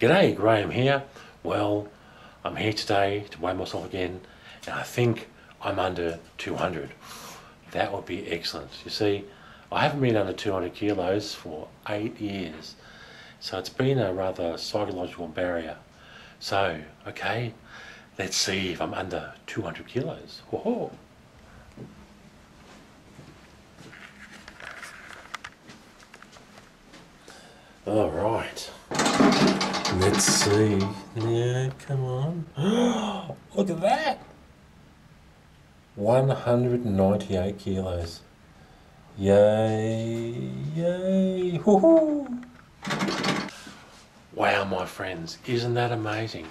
G'day, Graham here. Well, I'm here today to weigh myself again, and I think I'm under 200. That would be excellent. You see, I haven't been under 200 kilos for eight years, so it's been a rather psychological barrier. So, okay, let's see if I'm under 200 kilos. Whoa. All right. Let's see. Yeah, come on. Look at that. 198 kilos. Yay, yay, woohoo! Wow, my friends, isn't that amazing?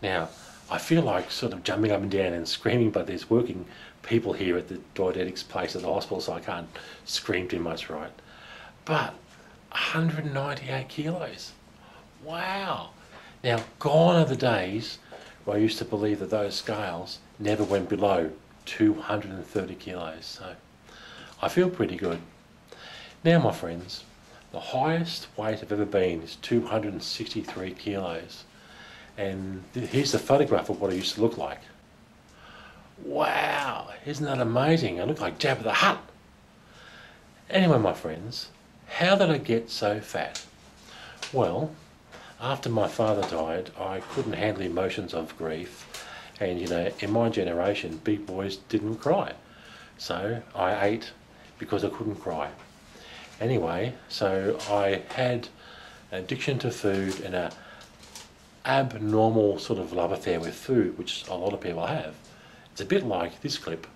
Now, I feel like sort of jumping up and down and screaming, but there's working people here at the dietetics place at the hospital, so I can't scream too much, right? But 198 kilos. Wow. Now, gone are the days where I used to believe that those scales never went below 230 kilos. So I feel pretty good. Now, my friends, the highest weight I've ever been is 263 kilos. And here's the photograph of what I used to look like. Wow, isn't that amazing? I look like Jabba the Hutt. Anyway, my friends, how did I get so fat? Well, after my father died, I couldn't handle the emotions of grief. And, you know, in my generation, big boys didn't cry. So I ate because I couldn't cry. Anyway, so I had an addiction to food and a abnormal sort of love affair with food, which a lot of people have. It's a bit like this clip.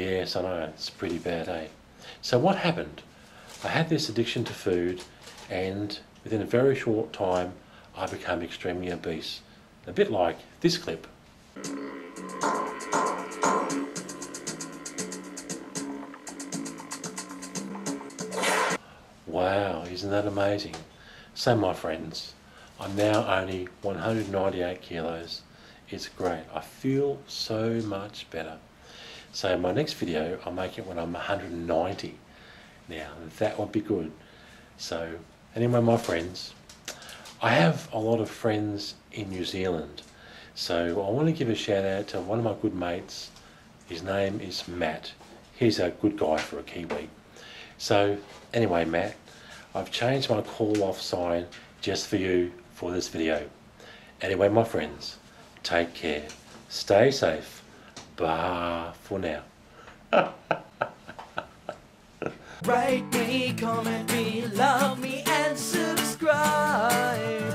Yes, I know, it's pretty bad, eh? So what happened? I had this addiction to food and within a very short time I became extremely obese. A bit like this clip. Wow, isn't that amazing? So my friends, I'm now only 198 kilos. It's great. I feel so much better. So my next video, I'll make it when I'm 190. Now, that would be good. So, anyway, my friends, I have a lot of friends in New Zealand. So I want to give a shout out to one of my good mates. His name is Matt. He's a good guy for a Kiwi. So anyway, Matt, I've changed my call off sign just for you for this video. Anyway, my friends, take care. Stay safe Bah, for now. Write me, comment me, love me, and subscribe.